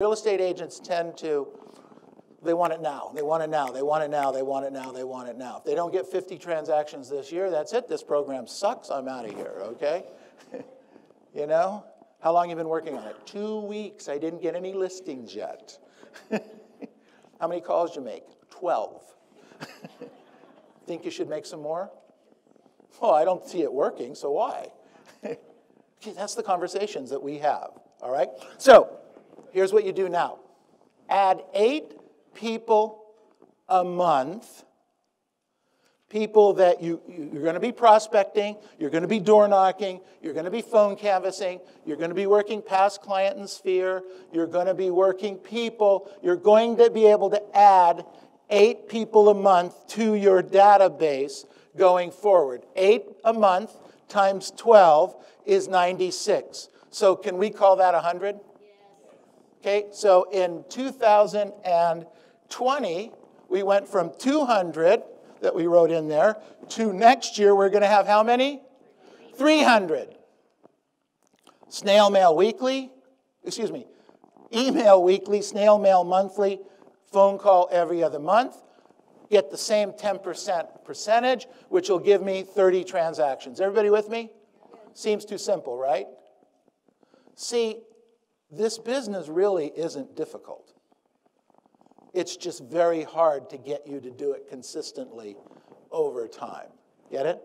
Real estate agents tend to, they want it now. They want it now. They want it now. They want it now. They want it now. If they don't get 50 transactions this year, that's it. This program sucks. I'm out of here, okay? you know? How long you been working on it? Two weeks. I didn't get any listings yet. How many calls you make? 12. Think you should make some more? Well, I don't see it working, so why? okay, that's the conversations that we have, all right? So, Here's what you do now add eight people a month people that you, you're going to be prospecting, you're going to be door knocking, you're going to be phone canvassing, you're going to be working past client and sphere, you're going to be working people, you're going to be able to add eight people a month to your database going forward. Eight a month times 12 is 96. So can we call that 100? Okay, so in 2020, we went from 200 that we wrote in there to next year, we're going to have how many? 300. Snail mail weekly, excuse me, email weekly, snail mail monthly, phone call every other month. Get the same 10% percentage, which will give me 30 transactions. Everybody with me? Seems too simple, right? See, this business really isn't difficult. It's just very hard to get you to do it consistently over time. Get it?